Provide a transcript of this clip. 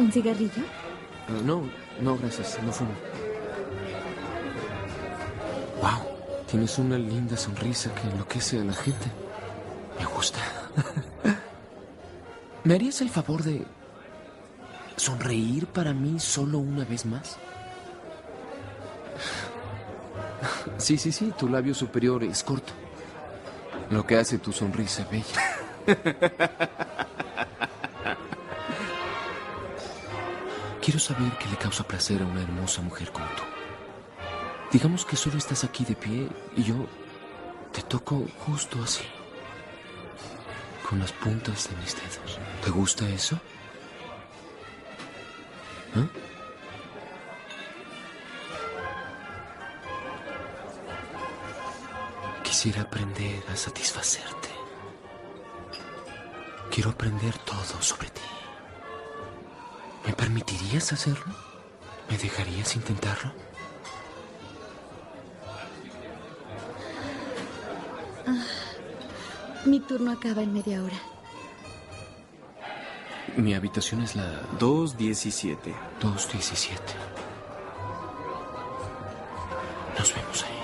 ¿Un cigarrillo? Ah, no, no, gracias, no fumo. Wow, tienes una linda sonrisa que enloquece a la gente. Me gusta. ¿Me harías el favor de sonreír para mí solo una vez más? Sí, sí, sí, tu labio superior es corto. Lo que hace tu sonrisa bella. Quiero saber qué le causa placer a una hermosa mujer como tú. Digamos que solo estás aquí de pie y yo te toco justo así. Con las puntas de mis dedos. ¿Te gusta eso? ¿Ah? Quisiera aprender a satisfacerte. Quiero aprender todo sobre ti. ¿Me permitirías hacerlo? ¿Me dejarías intentarlo? Mi turno acaba en media hora. Mi habitación es la 217. 217. Nos vemos ahí.